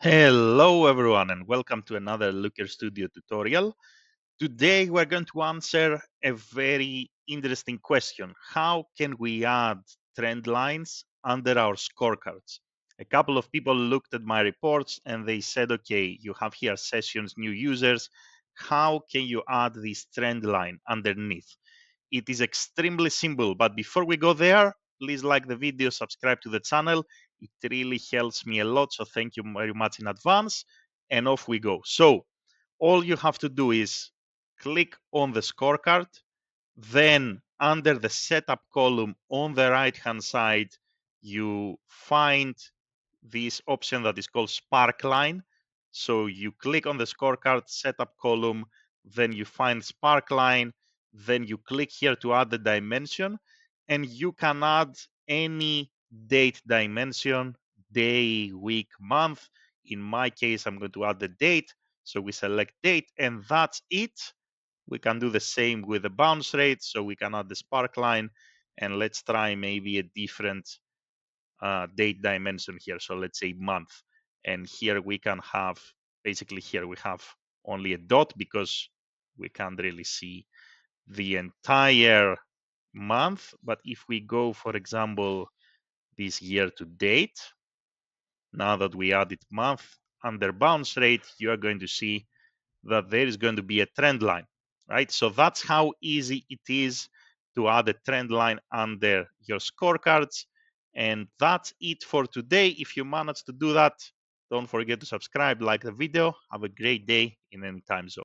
Hello everyone and welcome to another Looker Studio tutorial. Today we're going to answer a very interesting question. How can we add trend lines under our scorecards? A couple of people looked at my reports and they said, okay, you have here sessions, new users. How can you add this trend line underneath? It is extremely simple, but before we go there, please like the video, subscribe to the channel. It really helps me a lot. So thank you very much in advance. And off we go. So all you have to do is click on the scorecard. Then under the setup column on the right hand side, you find this option that is called Sparkline. So you click on the scorecard setup column, then you find Sparkline, then you click here to add the dimension, and you can add any date dimension, day, week, month. In my case, I'm going to add the date. So we select date, and that's it. We can do the same with the bounce rate. So we can add the sparkline, and let's try maybe a different uh, date dimension here. So let's say month. And here we can have, basically here we have only a dot because we can't really see the entire month. But if we go, for example, this year to date, now that we added month under bounce rate, you are going to see that there is going to be a trend line, right? So that's how easy it is to add a trend line under your scorecards. And that's it for today. If you manage to do that, don't forget to subscribe, like the video. Have a great day in any time zone.